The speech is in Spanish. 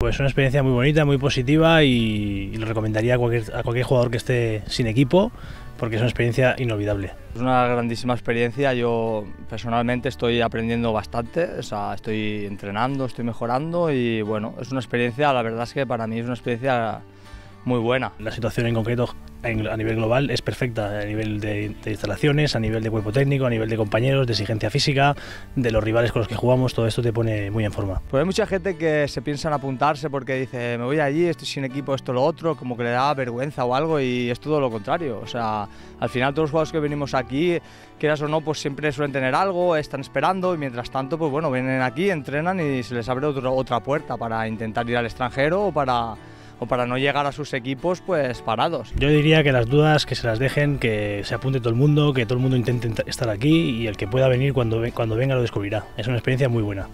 Pues una experiencia muy bonita, muy positiva y, lo recomendaría a cualquier, a cualquier jugador que esté sin equipo porque es una experiencia inolvidable. Es una grandísima experiencia, yo personalmente estoy aprendiendo bastante, o sea, estoy entrenando, estoy mejorando y bueno, es una experiencia, la verdad es que para mí es una experiencia muy buena. La situación en concreto a nivel global es perfecta, a nivel de, instalaciones, a nivel de cuerpo técnico, a nivel de compañeros, de exigencia física, de los rivales con los que jugamos, todo esto te pone muy en forma. Pues hay mucha gente que se piensa en apuntarse porque dice, me voy allí, estoy sin equipo, esto, lo otro, como que le da vergüenza o algo y es todo lo contrario. O sea, al final todos los jugadores que venimos aquí, quieras o no, pues siempre suelen tener algo, están esperando y mientras tanto, pues bueno, vienen aquí, entrenan y se les abre otra puerta para intentar ir al extranjero o para o para no llegar a sus equipos pues parados. Yo diría que las dudas que se las dejen, que se apunte todo el mundo, que todo el mundo intente estar aquí y el que pueda venir cuando, cuando venga lo descubrirá. Es una experiencia muy buena.